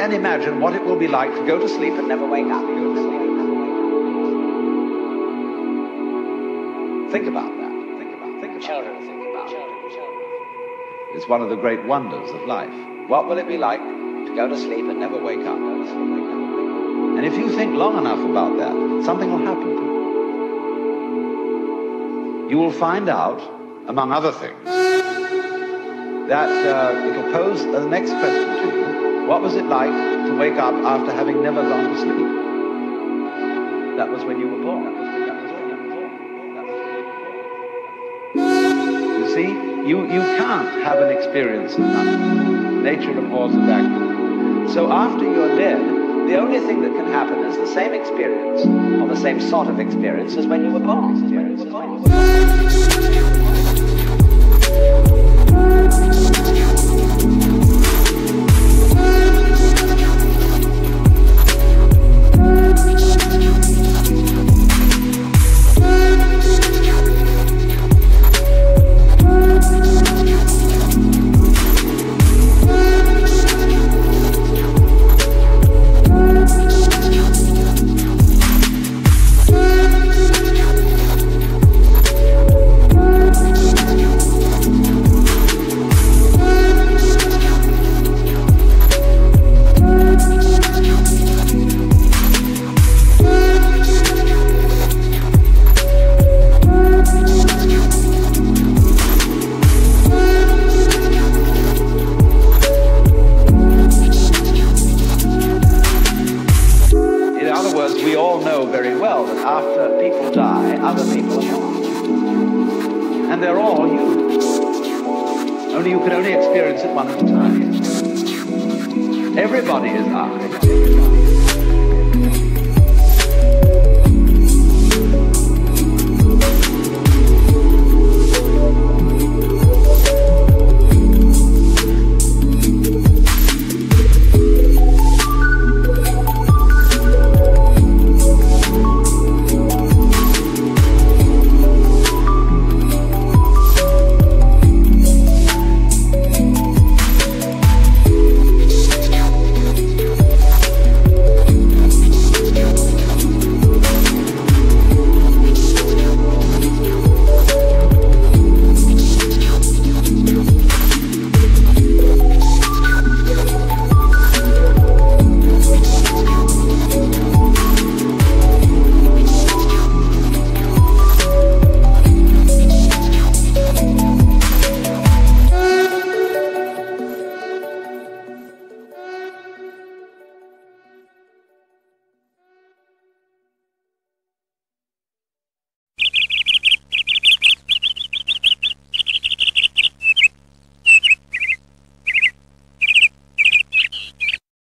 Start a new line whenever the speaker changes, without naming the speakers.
and imagine what it will be like to go to sleep and never wake up. Think about that. Think about, think about
Children, think about it.
It's one of the great wonders of life. What will it be like to go to sleep and never wake up? And if you think long enough about that, something will happen to you. You will find out, among other things, that uh, it'll pose the next question to you. What was it like to wake up after having never gone to sleep? That was when you were born. You see, you, you can't have an experience of nothing. Nature abhors a vacuum. So after you're dead, the only thing that can happen is the same experience, or the same sort of experience as when you were born. It one at a time. Everybody is I.